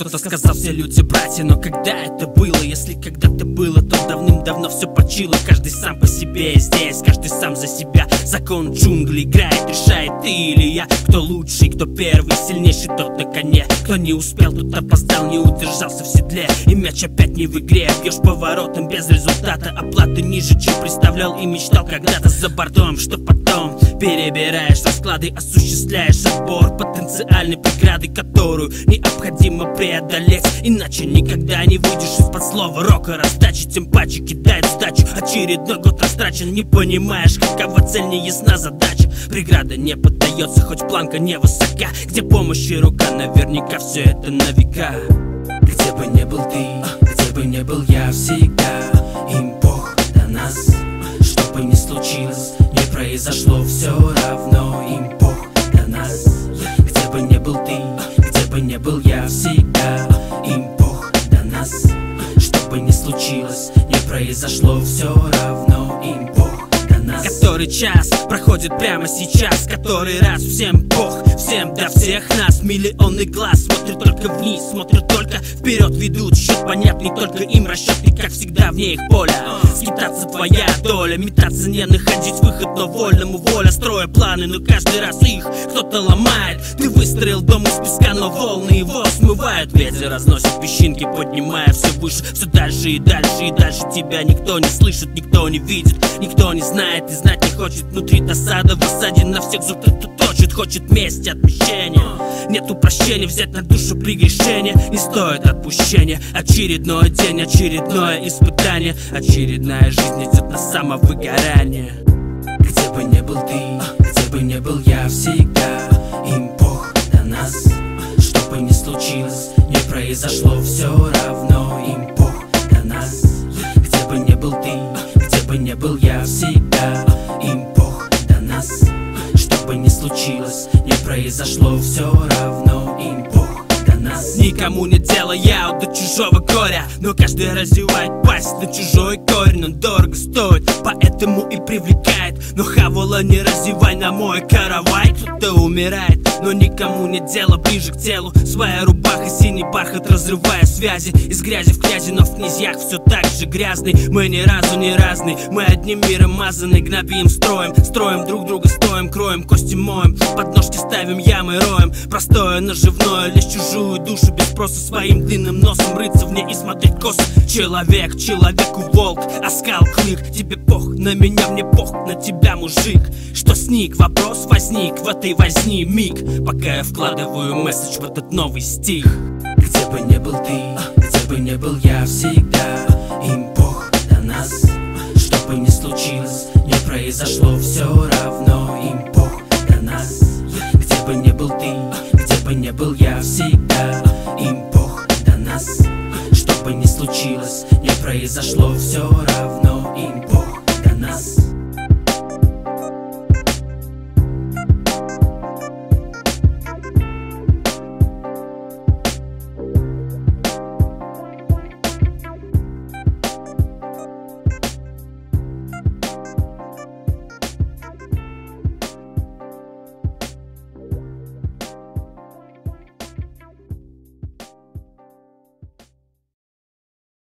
Кто-то сказал, все люди братья, но когда это было? Если когда-то было, то давным-давно все почило. Каждый сам по себе здесь, каждый сам за себя. Закон джунглей играет, решает ты или я. Кто лучший, кто первый, сильнейший, тот на коне. Кто не успел, тот опоздал, не удержался в седле. И мяч опять не в игре, бьешь поворотом без результата. Оплаты ниже, чем представлял и мечтал когда-то за бортом. Что потом перебираешь расклады, осуществляешь отбор Потенциальной преграды, которую необходимо преодолеть. Иначе никогда не выйдешь из-под слова рока. Раздачи, тем паче кидает сдачу. Очередной год растрачен, не понимаешь, какова цель, не ясна задача. Преграда не поддается, хоть планка не высока. Где помощь и рука, наверняка все это на века. Где бы не был ты, где бы не был я всегда Не произошло все равно Им Бог до нас. Который час проходит прямо сейчас Который раз всем Бог, всем до всех нас. Миллионный глаз смотрит только вниз Смотрит только вперед, ведут счет понятный Только им расчет и как всегда вне их поля. Скитаться твоя доля, метаться не находить выход Но вольному воля, строя планы Но каждый раз их кто-то ломает. Ты выстроил дом из песка, но волны его смывают. Ветер разносит песчинки, поднимая все выше Все дальше и дальше и дальше Тебя никто не слышит, никто не видит Никто не знает и знать не хочет. Внутри досада в осаде на всех зуб точит Хочет мести, отмещения Нету прощения, взять на душу прегрешение. Не стоит отпущения Очередной день, очередное испытание. Очередная жизнь идет на самовыгорание. Где бы не был ты, где бы не был я всегда произошло все равно Им Бог до нас. Где бы не был ты, где бы не был я всегда Им Бог до нас, что бы ни случилось Не произошло все равно Им до нас. Никому не дело я до чужого горя. Но каждый развивает пасть на чужой корень. Он дорого стоит, поэтому и привлекает. Но хавола не разевай на мой каравай. Кто-то умирает, но никому не дело Ближе к телу, своя рубаха, синий бархат Разрывая связи, из грязи в князи Но в князьях все так же грязный. Мы ни разу не разный, мы одним миром мазаны Гнобим строим, строим друг друга стоим Кроем, кости моем, под ножки ставим ямы роем. Простое наживное, лишь чужую душу Без спроса. Своим длинным носом Рыться в ней и смотреть косо Человек, человеку волк, оскал клык. Тебе пох, на меня мне пох, на тебя мужик. Что сник, вопрос возник в этой возни миг Пока я вкладываю месседж в этот новый стих Где бы не был ты, где бы не был я всегда Им Бог до нас, что бы ни случилось Не произошло все равно Им Бог до нас. Где бы не был ты, где бы не был я всегда Им Бог до нас, что бы ни случилось Не произошло все равно Им Бог до нас